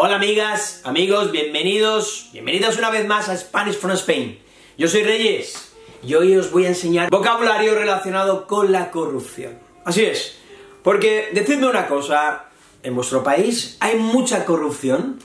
Hola amigas, amigos, bienvenidos, bienvenidas una vez más a Spanish from Spain. Yo soy Reyes y hoy os voy a enseñar vocabulario relacionado con la corrupción. Así es, porque decidme una cosa, en vuestro país hay mucha corrupción,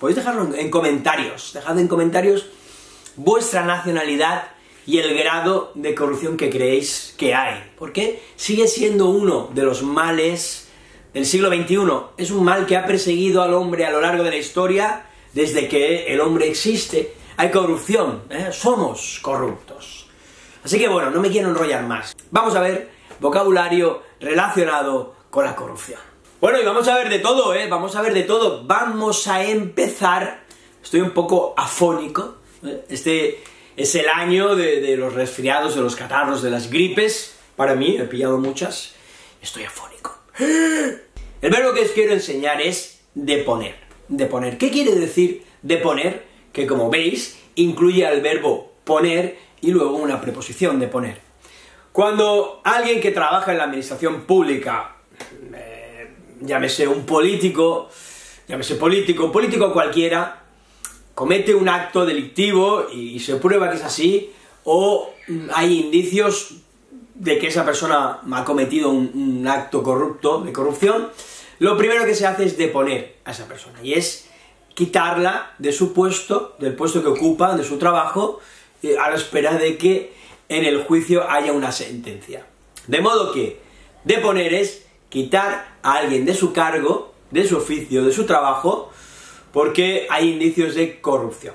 podéis dejarlo en comentarios, dejad en comentarios vuestra nacionalidad y el grado de corrupción que creéis que hay, porque sigue siendo uno de los males el siglo XXI. Es un mal que ha perseguido al hombre a lo largo de la historia desde que el hombre existe. Hay corrupción, ¿eh? somos corruptos. Así que bueno, no me quiero enrollar más. Vamos a ver vocabulario relacionado con la corrupción. Bueno, y vamos a ver de todo, ¿eh? Vamos a ver de todo. Vamos a empezar... Estoy un poco afónico. ¿eh? Este es el año de, de los resfriados, de los catarros, de las gripes. Para mí, he pillado muchas. Estoy afónico. El verbo que os quiero enseñar es deponer. Deponer. ¿Qué quiere decir deponer? Que como veis, incluye al verbo poner y luego una preposición de poner. Cuando alguien que trabaja en la administración pública, eh, llámese un político, llámese político, un político cualquiera, comete un acto delictivo y se prueba que es así, o hay indicios de que esa persona ha cometido un, acto corrupto, de corrupción, lo primero que se hace es deponer a esa persona, y es quitarla de su puesto, del puesto que ocupa, de su trabajo, eh, a la espera de que en el juicio haya una sentencia. De modo que deponer es quitar a alguien de su cargo, de su oficio, de su trabajo, porque hay indicios de corrupción.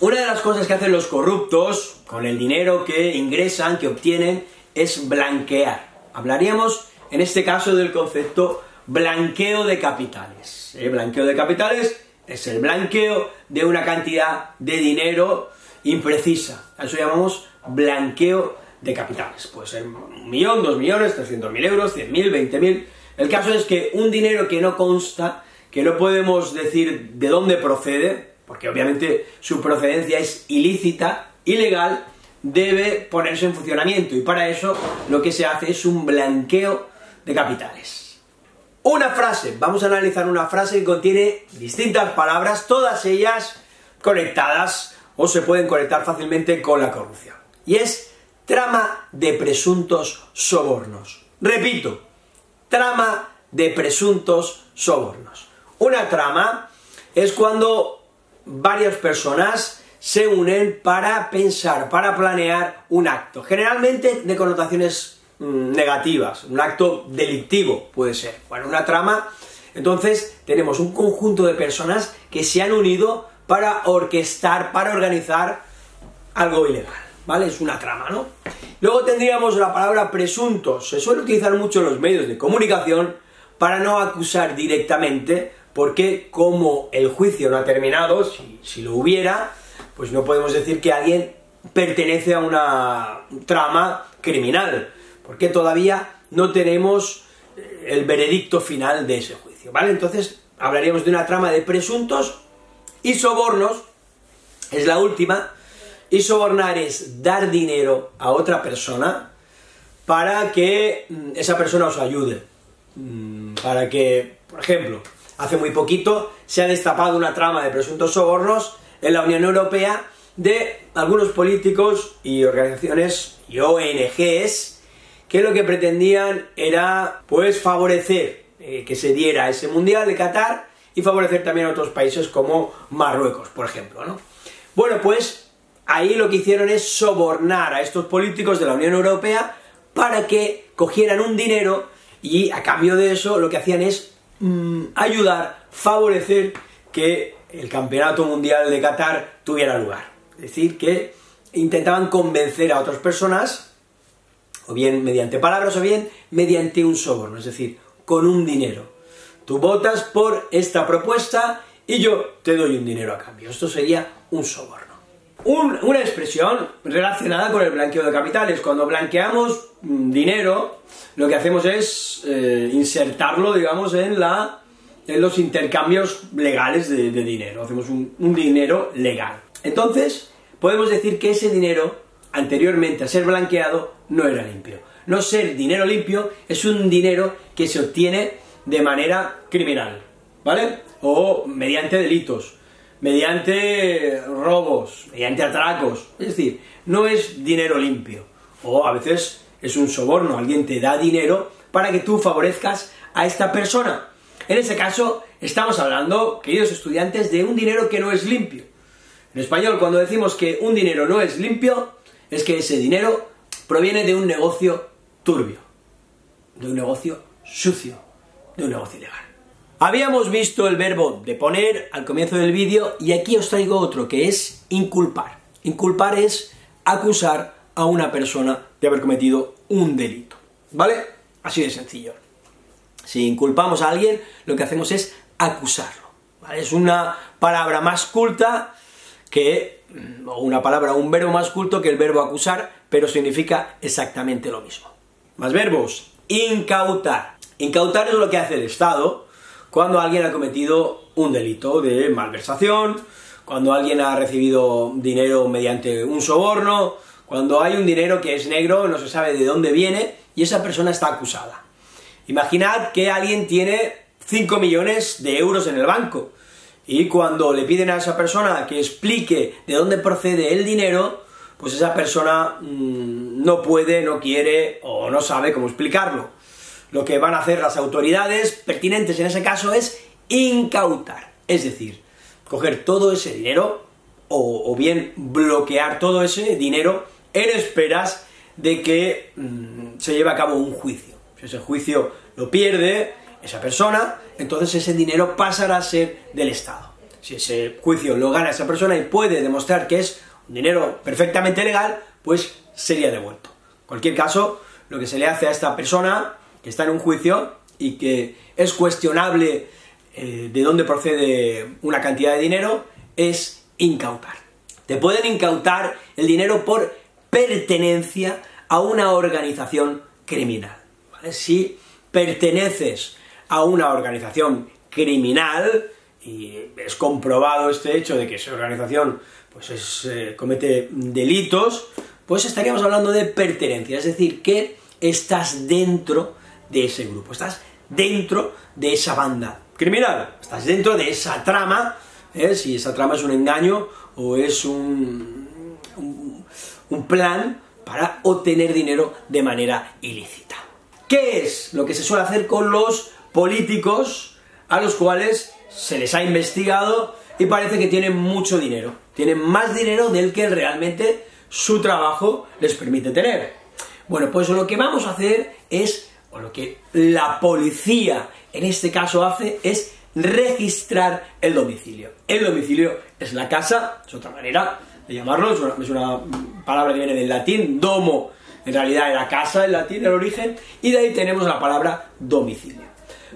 Una de las cosas que hacen los corruptos con el dinero que ingresan, que obtienen, es blanquear. Hablaríamos en este caso del concepto blanqueo de capitales. El blanqueo de capitales es el blanqueo de una cantidad de dinero imprecisa. A eso llamamos blanqueo de capitales. Puede ser un millón, dos millones, trescientos mil euros, cien mil, veinte mil. El caso es que un dinero que no consta, que no podemos decir de dónde procede, porque obviamente su procedencia es ilícita, ilegal, debe ponerse en funcionamiento y para eso lo que se hace es un blanqueo de capitales. Una frase, vamos a analizar una frase que contiene distintas palabras, todas ellas conectadas o se pueden conectar fácilmente con la corrupción. Y es trama de presuntos sobornos. Repito, trama de presuntos sobornos. Una trama es cuando varias personas se unen para pensar, para planear un acto, generalmente de connotaciones Mm, negativas, un acto delictivo puede ser, bueno, una trama, entonces tenemos un conjunto de personas que se han unido para orquestar, para organizar algo ilegal, ¿vale? Es una trama, ¿no? Luego tendríamos la palabra presuntos, se suele utilizar mucho en los medios de comunicación para no acusar directamente, porque como el juicio no ha terminado, si, si lo hubiera, pues no podemos decir que alguien pertenece a una trama criminal, porque todavía no tenemos eh, el veredicto final de ese juicio, ¿vale? Entonces hablaríamos de una trama de presuntos y sobornos, es la última, y sobornar es dar dinero a otra persona para que mm, esa persona os ayude, mm, para que, por ejemplo, hace muy poquito se ha destapado una trama de presuntos sobornos en la Unión Europea de algunos políticos y organizaciones y ONGs que lo que pretendían era, pues, favorecer eh, que se diera ese Mundial de Qatar y favorecer también a otros países como Marruecos, por ejemplo, ¿no? Bueno, pues, ahí lo que hicieron es sobornar a estos políticos de la Unión Europea para que cogieran un dinero y a cambio de eso lo que hacían es mm, ayudar, favorecer que el Campeonato Mundial de Qatar tuviera lugar. Es decir, que intentaban convencer a otras personas o bien mediante palabras o bien mediante un soborno, es decir, con un dinero. Tú votas por esta propuesta y yo te doy un dinero a cambio. Esto sería un soborno. una expresión relacionada con el blanqueo de capitales. Cuando blanqueamos mm, dinero, lo que hacemos es eh, insertarlo, digamos, en, la, en los intercambios legales de, dinero. Hacemos un dinero legal. Entonces, podemos decir que ese dinero anteriormente a ser blanqueado no era limpio. No ser dinero limpio es un dinero que se obtiene de manera criminal. ¿vale? O mediante delitos, mediante robos, mediante atracos, es decir, no es dinero limpio. O a veces es un soborno, alguien te da dinero para que tú favorezcas a esta persona. En ese caso, estamos hablando, queridos estudiantes, de un dinero que no es limpio. En español, cuando decimos que un dinero no es limpio, es que ese dinero proviene de un negocio turbio, de un negocio sucio, de un negocio ilegal. Habíamos visto el verbo de poner al comienzo del vídeo y aquí os traigo otro que es inculpar. Inculpar es acusar a una persona de haber cometido un delito. ¿Vale? Así de sencillo. Si inculpamos a alguien, lo que hacemos es acusarlo. Es una palabra más culta que, o una palabra, un verbo más culto que el verbo acusar, pero significa exactamente lo mismo. Más verbos. Incautar. Incautar es lo que hace el Estado cuando alguien ha cometido un delito de malversación, cuando alguien ha recibido dinero mediante un soborno, cuando hay un dinero que es negro, no se sabe de dónde viene, y esa persona está acusada. Imaginad que alguien tiene 5 millones de euros en el banco, y cuando le piden a esa persona que explique de dónde procede el dinero, pues esa persona mmm, no puede, no quiere o no sabe cómo explicarlo. Lo que van a hacer las autoridades pertinentes en ese caso es incautar, es decir, coger todo ese dinero o, bien bloquear todo ese dinero en esperas de que mmm, se lleve a cabo un juicio. Ese juicio lo pierde esa persona, entonces ese dinero pasará a ser del Estado. Si ese juicio lo gana esa persona y puede demostrar que es un dinero perfectamente legal, pues sería devuelto. En cualquier caso, lo que se le hace a esta persona que está en un juicio y que es cuestionable eh, de dónde procede una cantidad de dinero, es incautar. Te pueden incautar el dinero por pertenencia a una organización criminal. Si perteneces a una organización criminal, y es comprobado este hecho de que esa organización pues es, eh, comete delitos, pues estaríamos hablando de pertenencia, es decir, que estás dentro de ese grupo, estás dentro de esa banda criminal, estás dentro de esa trama, ¿eh? si esa trama es un engaño o es un plan para obtener dinero de manera ilícita. ¿Qué es lo que se suele hacer con los políticos a los cuales se les ha investigado y parece que tienen mucho dinero. Tienen más dinero del que realmente su trabajo les permite tener. Bueno, pues lo que vamos a hacer es, o lo que la policía en este caso hace, es registrar el domicilio. El domicilio es la casa, es otra manera de llamarlo, es una, palabra que viene del latín, domo, en realidad era casa en latín, el origen, y de ahí tenemos la palabra domicilio.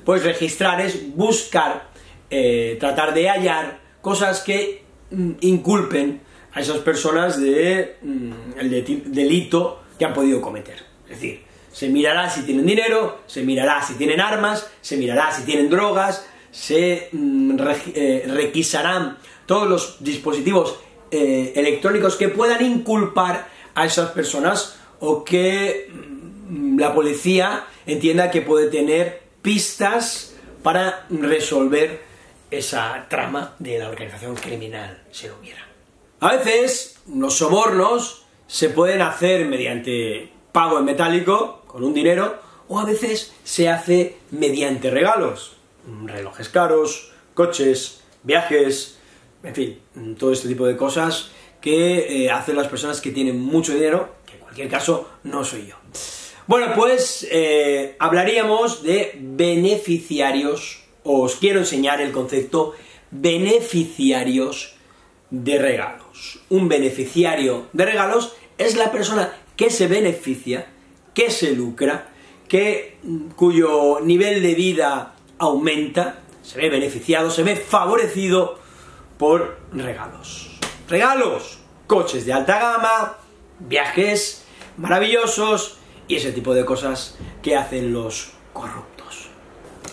Pues registrar es buscar eh, tratar de hallar cosas que mm, inculpen a esas personas de mm, el de delito que han podido cometer. Es decir, se mirará si tienen dinero, se mirará si tienen armas, se mirará si tienen drogas, se mm, eh, requisarán todos los dispositivos eh, electrónicos que puedan inculpar a esas personas o que mm, la policía entienda que puede tener pistas para resolver esa trama de la organización criminal, si lo hubiera. A veces, los sobornos se pueden hacer mediante pago en metálico, con un dinero, o a veces se hace mediante regalos, relojes caros, coches, viajes, en fin, todo este tipo de cosas que eh, hacen las personas que tienen mucho dinero, que en cualquier caso no soy yo. Bueno, pues eh, hablaríamos de beneficiarios os quiero enseñar el concepto beneficiarios de regalos. Un beneficiario de regalos es la persona que se beneficia, que se lucra, que, cuyo nivel de vida aumenta, se ve beneficiado, se ve favorecido por regalos. Regalos, coches de alta gama, viajes maravillosos y ese tipo de cosas que hacen los corruptos.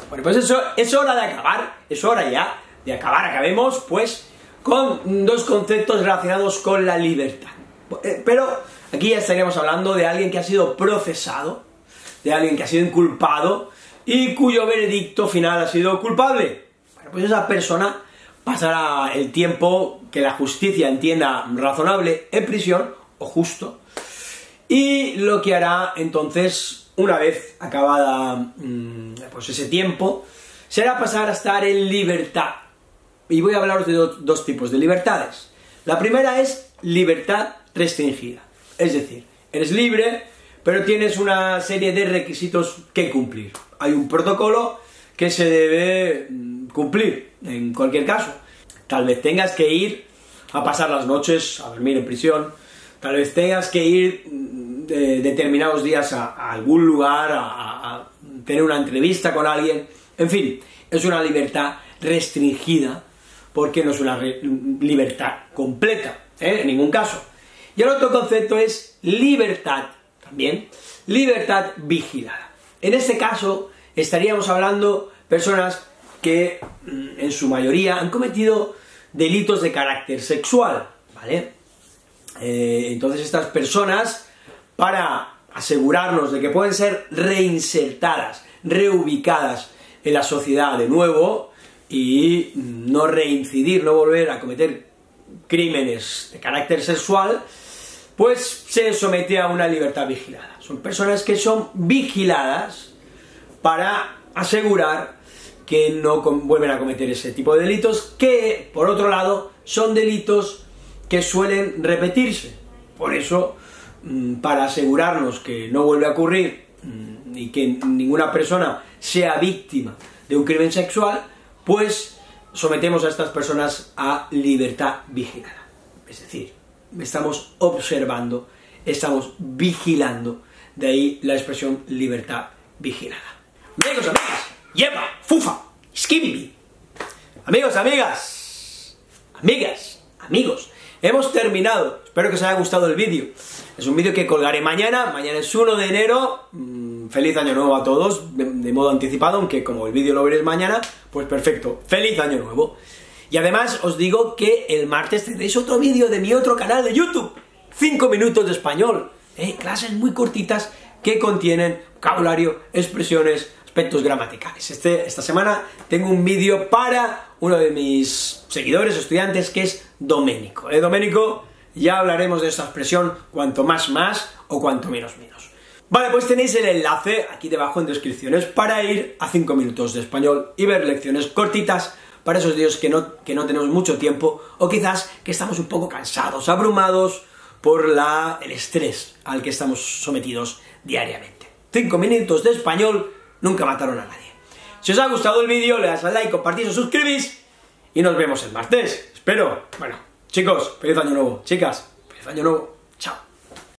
Bueno, pues eso, es hora de acabar, es hora ya de acabar, acabemos pues con dos conceptos relacionados con la libertad. Eh, pero aquí ya estaríamos hablando de alguien que ha sido procesado, de alguien que ha sido inculpado y cuyo veredicto final ha sido culpable. Bueno, pues esa persona pasará el tiempo que la justicia entienda razonable en prisión, o justo, y lo que hará entonces, una vez acabada mm, pues ese tiempo, será pasar a estar en libertad. Y voy a hablaros de dos tipos de libertades. La primera es libertad restringida, es decir, eres libre, pero tienes una serie de requisitos que cumplir. Hay un protocolo que se debe mm, cumplir en cualquier caso. Tal vez tengas que ir a pasar las noches a dormir en prisión, tal vez tengas que ir mm, determinados días a, algún lugar, a, tener una entrevista con alguien, en fin, es una libertad restringida porque no es una libertad completa, ¿eh? en ningún caso. Y el otro concepto es libertad, también, libertad vigilada. En este caso estaríamos hablando personas que mm, en su mayoría han cometido delitos de carácter sexual, ¿vale? Eh, entonces estas personas, para asegurarnos de que pueden ser reinsertadas, reubicadas en la sociedad de nuevo y no reincidir, no volver a cometer crímenes de carácter sexual, pues se somete a una libertad vigilada. Son personas que son vigiladas para asegurar que no vuelven a cometer ese tipo de delitos, que, por otro lado, son delitos que suelen repetirse. Por eso, mm, para asegurarnos que no vuelve a ocurrir mm, y que ninguna persona sea víctima de un crimen sexual, pues sometemos a estas personas a libertad vigilada. Es decir, estamos observando, estamos vigilando, de ahí la expresión libertad vigilada. Amigos, amigas, lleva, fufa, skimbi. Amigos, amigas, amigas, amigos, hemos terminado. Espero que os haya gustado el vídeo. Es un vídeo que colgaré mañana, mañana es 1 de enero. Mm, feliz año nuevo a todos, de, de modo anticipado, aunque como el vídeo lo veréis mañana, pues perfecto, feliz año nuevo. Y además os digo que el martes tendréis otro vídeo de mi otro canal de YouTube, 5 minutos de español, ¿eh? clases muy cortitas que contienen vocabulario, expresiones, aspectos gramaticales. Este, esta semana tengo un vídeo para uno de mis seguidores, estudiantes, que es Doménico. ¿Eh, Doménico? Ya hablaremos de esta expresión cuanto más más o cuanto menos menos. Vale, pues tenéis el enlace aquí debajo en descripciones para ir a 5 minutos de español y ver lecciones cortitas para esos días que no, que no tenemos mucho tiempo o quizás que estamos un poco cansados, abrumados por la, el estrés al que estamos sometidos diariamente. 5 minutos de español nunca mataron a nadie. Si os ha gustado el vídeo, le das al like, compartís o suscribís y nos vemos el martes. Espero. Bueno, chicos, feliz año nuevo. Chicas, feliz año nuevo. Chao.